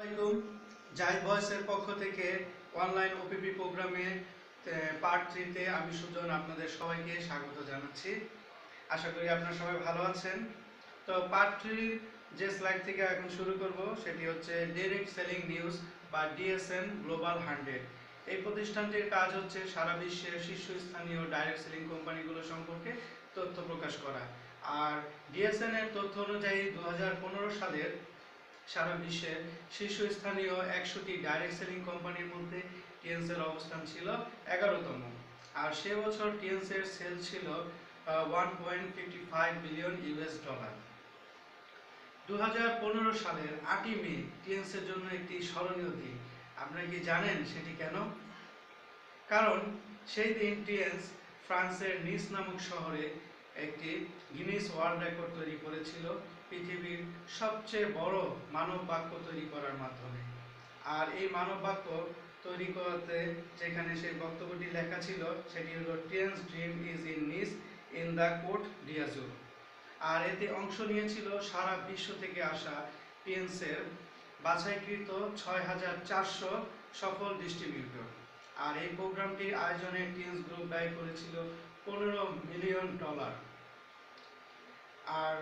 আসসালামাইকুম জাই ভয়েসের পক্ষ থেকে অনলাইন ওপিপি প্রোগ্রামে পার্ট থ্রিতে আমি সুজন আপনাদের সবাইকে স্বাগত জানাচ্ছি। আশা করি আপনারা সবাই ভালো আছেন। তো পার্ট থ্রি যে স্লাইড থেকে এখন শুরু করব, সেটি হচ্ছে ডিরেক্ট সেলিং নিউজ বা ডিএসএন গ্লোবাল হান্ড্রেড এই প্রতিষ্ঠানটির কাজ হচ্ছে সারা বিশ্বের শীর্ষস্থানীয় ডাইরেক্ট সেলিং কোম্পানিগুলো সম্পর্কে তথ্য প্রকাশ করা। আর ডিএসএন এর তথ্য অনুযায়ী দু হাজার পনেরো সালের সারা বিশ্বের শীর্ষস্থানীয় একশোটি ডাইরেক্ট সেলিং কোম্পানির মধ্যে টিএনস এর অবস্থান ছিল এগারোতম। আর সে বছর টিএনস এর সেল ছিল one point fifty five billion US dollar দু হাজার পনেরো সালের আটই মে টিএনস এর জন্য একটি স্মরণীয় দিন। আপনারা কি জানেন সেটি কেন? কারণ সেই দিন টিএনস ফ্রান্সের নিস নামক শহরে একটি গিনিস ওয়ার্ল্ড রেকর্ড তৈরি করেছিল, পৃথিবীর সবচেয়ে বড় মানব বাক্য তৈরি করার মাধ্যমে। আর এই মানব বাক্য তৈরি করতে যেখানে সেই বক্তব্যটি লেখা ছিল, সেটি হলো TNS dream is in Nice in the Cote d'Azur আর এতে অংশ নিয়েছিল সারা বিশ্ব থেকে আসা টিএনসের বাছাইকৃত ছয় হাজার চারশো সফল ডিস্ট্রিবিউটর আর এই প্রোগ্রামটির আয়োজনে টিএনস গ্রুপ ব্যয় করেছিল পনেরো মিলিয়ন ডলার। আর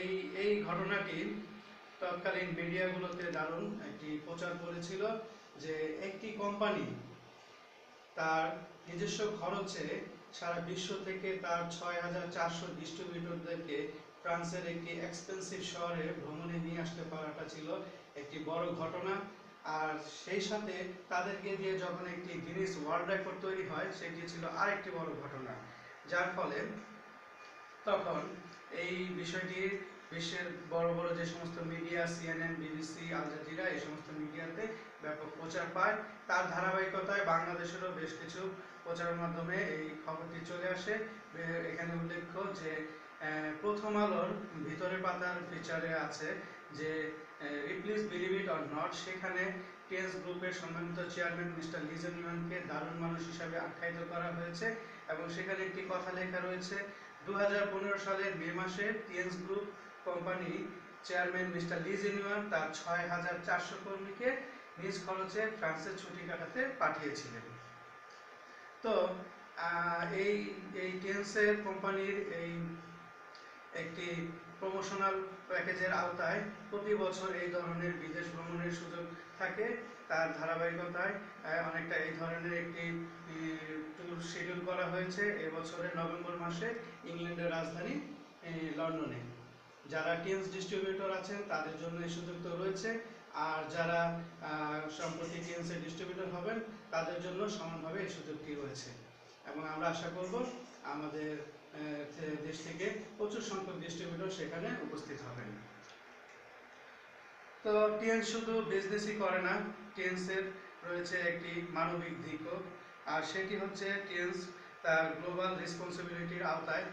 এই এই ঘটনাটি তৎকালীন মিডিয়াগুলোতে দারুণ একটি প্রচার করেছিল যে একটি কোম্পানি তার নিজস্ব খরচে সারা বিশ্ব থেকে তার ছয় হাজার চারশো ডিস্ট্রিবিউটরদেরকে ফ্রান্সের একটি এক্সপেন্সিভ শহরে ভ্রমণে নিয়ে আসতে পারাটা ছিল একটি বড় ঘটনা। আর সেই সাথে তাদেরকে দিয়ে যখন একটি গিনিস ওয়ার্ল্ড রেকর্ড তৈরি হয়, সেটি ছিল আরেকটি বড় ঘটনা। যার ফলে তখন এই বিষয়টি বিশ্বের বড় বড় যে সমস্ত media CNN BBC Al Jazeera এই সমস্ত মিডিয়াতে ব্যাপক প্রচার পায়। তার ধারাবাহিকতায় বাংলাদেশেরও বেশ কিছু প্রচারের মাধ্যমে এই খবরটি চলে আসে। এখানে উল্লেখ্য যে প্রথম আলোর ভিতরের পাতার ফিচারে আছে যে Ripley's believe it or not সেখানে টিএস গ্রুপের সম্মানিত চেয়ারম্যান মিস্টার লিজন ইমানকে দারুণ মানুষ হিসাবে আখ্যায়িত করা হয়েছে এবং সেখানে একটি কথা লেখা রয়েছে দু সালের মে মাসে TNS group company chairman mister Li Jinyuan তার ছয় হাজার চারশো কর্মীকে নিজ খরচে ফ্রান্সে ছুটি কাটাতে পাঠিয়েছিলেন। তো এই এই টিএনসের কোম্পানির এই একটি প্রমোশনাল প্যাকেজের আওতায় প্রতি বছর এই ধরনের বিদেশ ভ্রমণের সুযোগ থাকে। তার ধারাবাহিকতায় অনেকটা এই ধরনের একটি ট্যুর শিডিউল করা হয়েছে এবছরের নভেম্বর মাসে ইংল্যান্ডের রাজধানী লন্ডনে। যারা টিমস ডিস্ট্রিবিউটর আছেন, তাদের জন্য এই সুযোগ তো রয়েছে। আর যারা সম্প্রতি টিএমস এর ডিস্ট্রিবিউটর হবেন, তাদের জন্য সমানভাবে এই সুযোগটি রয়েছে। এবং আমরা আশা করব আমাদের দেশ থেকে প্রচুর সংখ্যক ডিস্ট্রিবিউটর সেখানে উপস্থিত হবেন। তো টিএনস শুধু বিজনেসই করে না টিএনস এর রয়েছে একটি মানবিক দিকও, আর সেটি হচ্ছে টিএনস তার গ্লোবাল রেসপন্সিবিলিটির আওতায়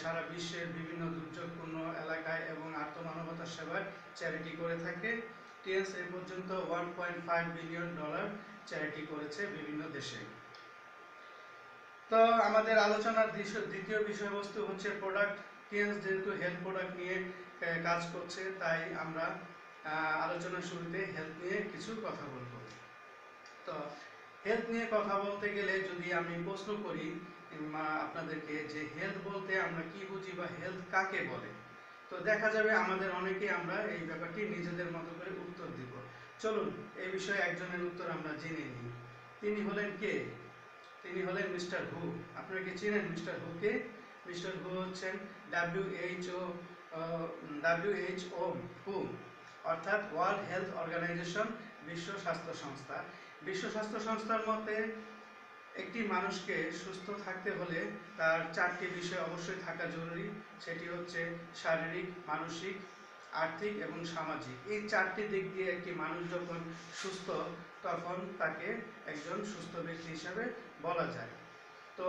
সারা বিশ্বের বিভিন্ন দুর্যোগপূর্ণ এলাকায় এবং আত্মমানবতার সেবায় চ্যারিটি করে থাকে। টিএনস এ পর্যন্ত one point five billion dollar charity করেছে বিভিন্ন দেশে। তো আমাদের আলোচনার দ্বিতীয় বিষয়বস্তু হচ্ছে প্রোডাক্ট টিএনস যেহেতু হেলথ প্রোডাক্ট নিয়ে কাজ করছে, তাই আমরা আলোচনার শুরুতে হেলথ নিয়ে কিছু কথা বলব। তো হেলথ নিয়ে কথা বলতে গেলে যদি আমি প্রশ্ন করি আপনাদেরকে যে হেলথ বলতে আমরা কি বুঝি বা হেলথ কাকে বলে? তো দেখা যাবে আমাদের অনেকেই আমরা এই ব্যাপারটি নিজেদের মতো করে উত্তর দিব। চলুন, এই বিষয়ে একজনের উত্তর আমরা জেনে নিই। তিনি হলেন কে? তিনি হলেন মিস্টার হু। আপনারা কি চেনেন মিস্টার হুকে মিস্টার হু হচ্ছেন ডাব্লিউএইচও ডাব্লিউএইচও হু, অর্থাৎ ওয়ার্ল্ড হেলথ অর্গানাইজেশন বিশ্ব স্বাস্থ্য সংস্থা। বিশ্ব স্বাস্থ্য সংস্থার মতে, একটি মানুষকে সুস্থ থাকতে হলে তার চারটি বিষয় অবশ্যই থাকা জরুরি। সেটি হচ্ছে শারীরিক, মানসিক, আর্থিক এবং সামাজিক। এই চারটি দিক দিয়ে একটি মানুষ যখন সুস্থ তখন তাকে একজন সুস্থ ব্যক্তি হিসাবে বলা যায়। তো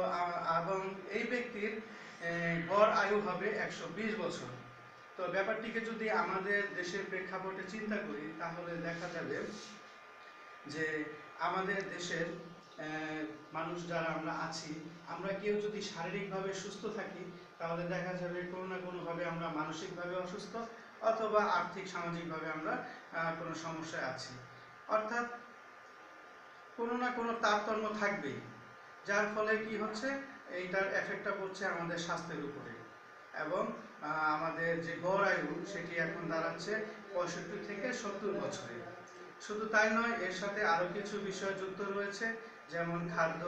এবং এই ব্যক্তির গড় আয়ু হবে একশো বিশ বছর। তো ব্যাপারটিকে যদি আমাদের দেশের প্রেক্ষাপটে চিন্তা করি, তাহলে দেখা যাবে যে আমাদের দেশের মানুষ যারা আমরা আছি, আমরা কেউ যদি শারীরিকভাবে সুস্থ থাকি, তাহলে দেখা যাবে কোনো না কোনোভাবে আমরা মানসিকভাবে অসুস্থ অথবা আর্থিক সামাজিকভাবে আমরা কোনো সমস্যায় আছি। অর্থাৎ কোনো না কোনো তারতম্য থাকবেই। যার ফলে কি হচ্ছে? এইটার এফেক্টটা পড়ছে আমাদের স্বাস্থ্যের উপরে। এবং আমাদের যে গড় আয়ু, সেটি এখন দাঁড়াচ্ছে পঁয়ষট্টি থেকে সত্তর বছরে। শুধু তাই নয়, এর সাথে আরও কিছু বিষয় যুক্ত রয়েছে, যেমন খাদ্য,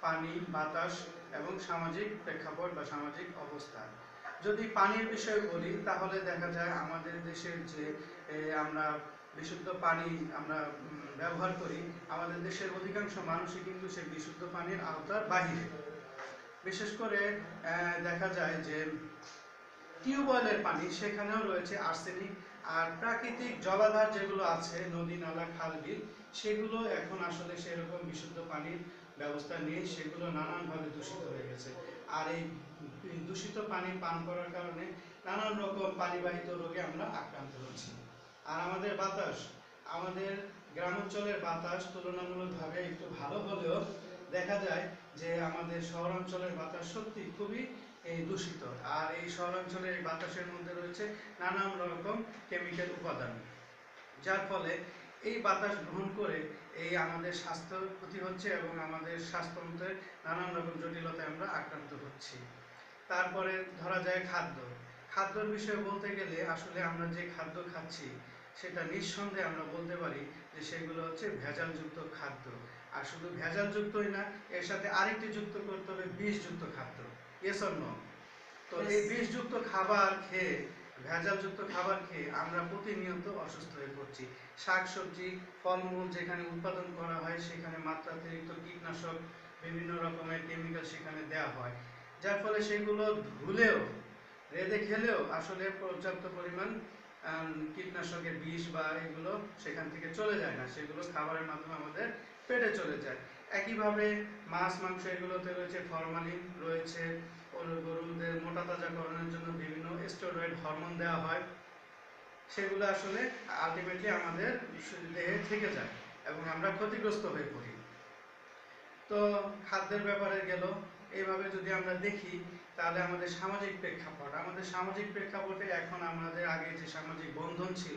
পানি, বাতাস এবং সামাজিক প্রেক্ষাপট বা সামাজিক অবস্থা। যদি পানির বিষয়ে বলি, তাহলে দেখা যায় আমাদের দেশের যে আমরা বিশুদ্ধ পানি আমরা ব্যবহার করি। আমাদের দেশের অধিকাংশ মানুষই কিন্তু সেই বিশুদ্ধ পানির আওতার বাহিরে। বিশেষ করে দেখা যায় যে টিউবওয়েলের পানি, সেখানেও রয়েছে আর্সেনিক আর প্রাকৃতিক জলাধার যেগুলো আছে, নদী, নালা, খাল, বিল, সেগুলো এখন আসলে সেরকম বিশুদ্ধ পানির ব্যবস্থা নেই, সেগুলো নানানভাবে দূষিত হয়ে গেছে। আর এই দূষিত পানি পান করার কারণে নানান রকম পানিবাহিত রোগে আমরা আক্রান্ত হচ্ছি। আর আমাদের বাতাস, আমাদের গ্রামাঞ্চলের বাতাস তুলনামূলকভাবে একটু ভালো হলেও দেখা যায় যে আমাদের শহরাঞ্চলের বাতাস সত্যি খুবই এই দূষিত। আর এই শহরাঞ্চলের এই বাতাসের মধ্যে রয়েছে নানান রকম কেমিক্যাল উপাদান, যার ফলে এই বাতাস গ্রহণ করে এই আমাদের স্বাস্থ্য ক্ষতি হচ্ছে এবং আমাদের স্বাস্থ্যতন্ত্রের নানান রকম জটিলতায় আমরা আক্রান্ত হচ্ছি। তারপরে ধরা যায় খাদ্য। খাদ্যর বিষয়ে বলতে গেলে আসলে আমরা যে খাদ্য খাচ্ছি সেটা নিঃসন্দেহে আমরা বলতে পারি যে সেগুলো হচ্ছে ভেজালযুক্ত খাদ্য। আর শুধু ভেজালযুক্তই না এর সাথে আরেকটি যুক্ত করতে হবে বিষযুক্ত খাদ্য। এস অর তো এই বিষযুক্ত খাবার খেয়ে ভেজালযুক্ত খাবার খেয়ে আমরা প্রতিনিয়ত অসুস্থ হয়ে পড়ছি। শাকসবজি ফলমূল যেখানে উৎপাদন করা হয় সেখানে মাত্রাতিরিক্ত কীটনাশক বিভিন্ন রকমের কেমিক্যাল সেখানে দেওয়া হয়। যার ফলে সেগুলো ধুলেও রেঁধে খেলেও আসলে পর্যাপ্ত পরিমাণ কীটনাশকের বিষ বা এগুলো সেখান থেকে চলে যায় না। সেগুলো খাবারের মাধ্যমে আমাদের পেটে চলে যায়। একইভাবে মাছ, মাংস এগুলোতে রয়েছে ফরমালিন, রয়েছে গরুদের মোটা তাজাকরণের জন্য বিভিন্ন স্টেরয়েড হরমোন দেওয়া হয়। সেগুলো আসলে আলটিমেটলি আমাদের দেহে থেকে যায় এবং আমরা ক্ষতিগ্রস্ত হয়ে পড়ি। তো খাদ্যের ব্যাপারে গেল। এইভাবে যদি আমরা দেখি, তাহলে আমাদের সামাজিক প্রেক্ষাপট, আমাদের সামাজিক প্রেক্ষাপটে এখন আমাদের আগে যে সামাজিক বন্ধন ছিল,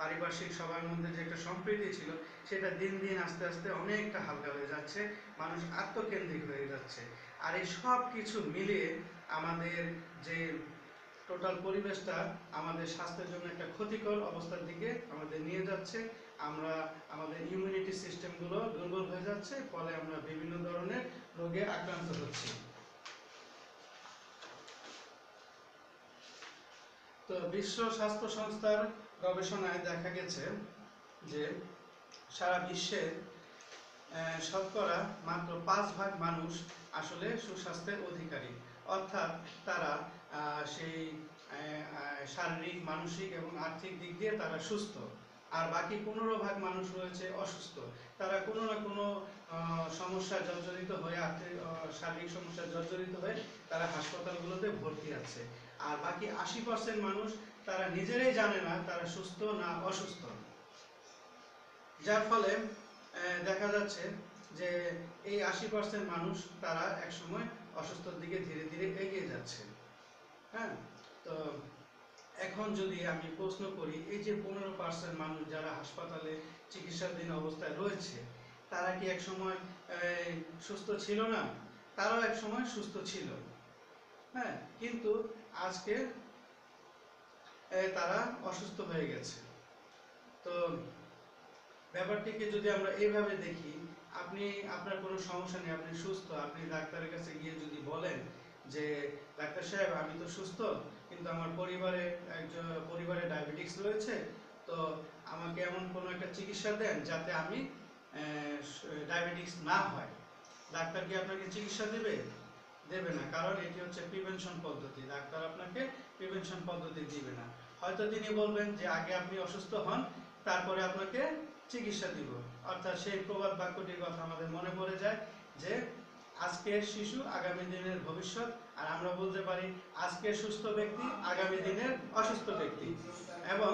পারিপার্শ্বিক সবার মধ্যে যে একটা সম্প্রীতি ছিল, সেটা দিন দিন আস্তে আস্তে অনেকটা হালকা হয়ে যাচ্ছে, মানুষ আত্মকেন্দ্রিক হয়ে যাচ্ছে। আর এই সব কিছু মিলিয়ে আমাদের যে টোটাল পরিবেশটা, আমাদের স্বাস্থ্যের জন্য একটা ক্ষতিকর অবস্থার দিকে আমাদের নিয়ে যাচ্ছে। আমরা আমাদের ইমিউনিটি সিস্টেমগুলো দুর্বল হয়ে যাচ্ছে ফলে আমরা বিভিন্ন ধরনের রোগে আক্রান্ত হচ্ছি। তো বিশ্ব স্বাস্থ্য সংস্থার গবেষণায় দেখা গেছে যে সারা বিশ্বের আহ, শতকরা মাত্র পাঁচ ভাগ মানুষ আসলে সুস্বাস্থ্যের অধিকারী। অর্থাৎ তারা সেই শারীরিক মানসিক এবং আর্থিক দিক দিয়ে তারা সুস্থ। আর বাকি পনেরো ভাগ মানুষ রয়েছে অসুস্থ। তারা কোনো না কোনো আহ, সমস্যায় জর্জরিত হয়ে আর্থিক শারীরিক সমস্যায় জর্জরিত হয়ে তারা হাসপাতালগুলোতে ভর্তি আছে। আর বাকি আশি পার্সেন্ট মানুষ তারা নিজেরাই জানে না তারা সুস্থ না অসুস্থ। যার ফলে দেখা যাচ্ছে যে এই আশি পার্সেন্ট মানুষ তারা একসময় অসুস্থর দিকে ধীরে ধীরে এগিয়ে যাচ্ছে। হ্যাঁ? তো এখন যদি আমি প্রশ্ন করি, এই যে পনেরো পার্সেন্ট মানুষ যারা হাসপাতালে চিকিৎসাধীন অবস্থায় রয়েছে, তারা কি এক সময় সুস্থ ছিল না? তারাও এক সময় সুস্থ ছিল। হ্যাঁ কিন্তু আজকে তারা অসুস্থ হয়ে গেছে। তো ব্যাপারটিকে যদি আমরা এইভাবে দেখি, আপনি, আপনার কোনো সমস্যা নেই, আপনি সুস্থ, আপনি ডাক্তারের কাছে গিয়ে যদি বলেন যে ডাক্তার সাহেব, আমি তো সুস্থ, কিন্তু আমার পরিবারে একজন, পরিবারে ডায়াবেটিক্স রয়েছে, তো আমাকে এমন কোনো একটা চিকিৎসা দেন যাতে আমি ডায়াবেটিক্স না হয়। ডাক্তার কি আপনাকে চিকিৎসা দেবে? দেবে না, কারণ এটি হচ্ছে প্রিভেনশন পদ্ধতি। ডাক্তার আপনাকে প্রিভেনশন পদ্ধতি দিবে না। হয়তো তিনি বলবেন যে, আগে আপনি অসুস্থ হন, তারপরে আপনাকে চিকিৎসা দিব। অর্থাৎ সেই প্রবাদ বাক্যটির কথা আমাদের মনে পড়ে যায় যে আজকের শিশু আগামী দিনের ভবিষ্যৎ, আর আমরা বলতে পারি আজকের সুস্থ ব্যক্তি আগামী দিনের অসুস্থ ব্যক্তি। এবং